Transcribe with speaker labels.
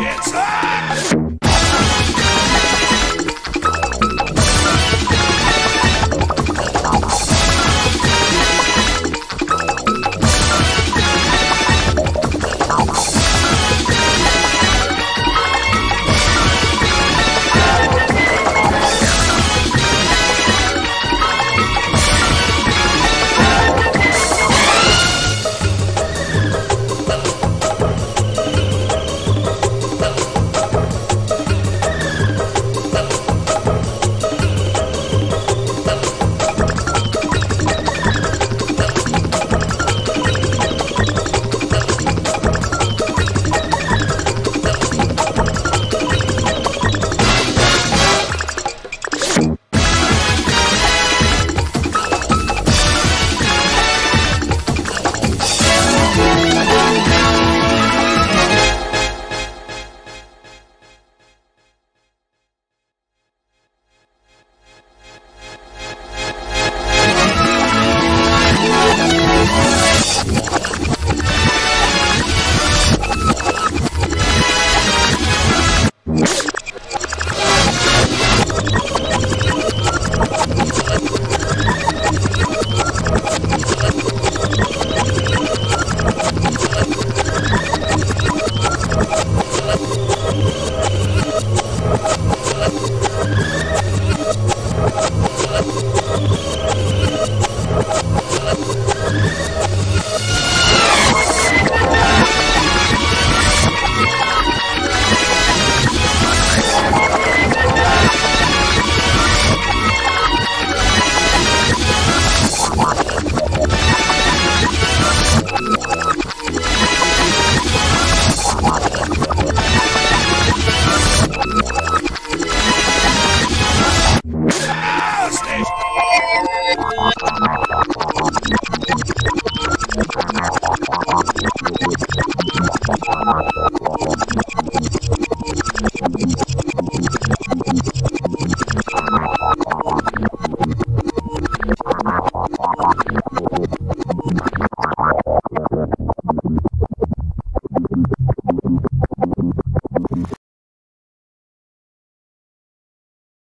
Speaker 1: It's
Speaker 2: Thank
Speaker 3: you.